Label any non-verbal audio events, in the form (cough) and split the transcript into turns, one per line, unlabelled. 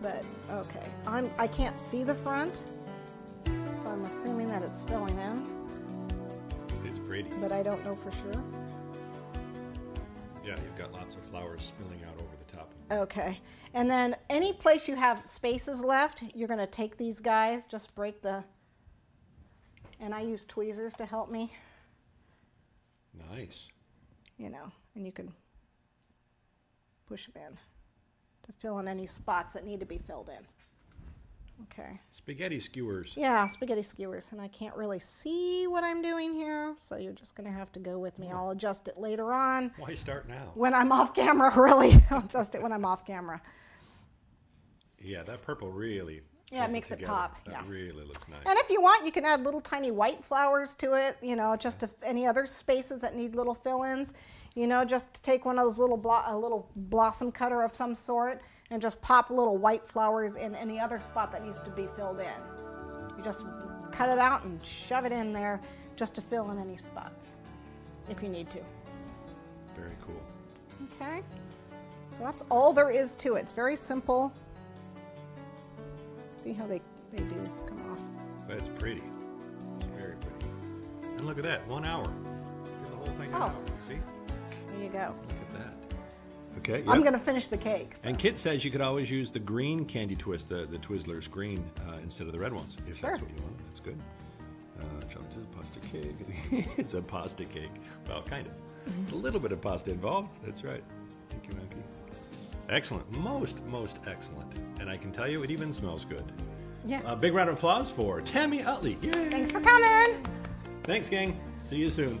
but okay. I'm, I can't see the front, so I'm assuming that it's filling in,
It's pretty.
but I don't know for sure.
Yeah, you've got lots of flowers spilling out over the top.
Okay, and then any place you have spaces left, you're gonna take these guys, just break the, and I use tweezers to help me,
Nice.
you know, and you can push them in to fill in any spots that need to be filled in. Okay.
Spaghetti skewers.
Yeah, spaghetti skewers, and I can't really see what I'm doing here, so you're just gonna have to go with me. I'll adjust it later on
Why start now?
when I'm off camera. (laughs) Really, I'll adjust it when I'm off camera.
Yeah, that purple really.
Yeah, it makes it
together.
pop,
That
yeah.
really looks nice.
And if you want, you can add little tiny white flowers to it. You know, just if any other spaces that need little fill-ins. You know, just take one of those little a little blossom cutter of some sort and just pop little white flowers in any other spot that needs to be filled in. You just cut it out and shove it in there just to fill in any spots if you need to.
Very cool.
Okay, so that's all there is to it. It's very simple. See how they, they do come off.
That's pretty. It's very pretty. And look at that, one hour. Did the whole thing in an
Oh.
hour. See?
There you go.
Look at that. Okay.
I'm gonna finish the cake. so-
And Kit says you could always use the green candy twist, the, the Twizzlers green, uh, instead of the red ones, if
Sure.
that's what you want. That's good. Uh, chocolate is pasta cake. (laughs) it's a pasta cake. Well, kind of.
Mm-hmm.
A little bit of pasta involved. That's right. Thank you, Monkey. Excellent. Most, most excellent. And I can tell you, it even smells good.
Yeah.
A big round of applause for Tami Utley. Yay!
Thanks for coming.
Thanks, gang. See you soon.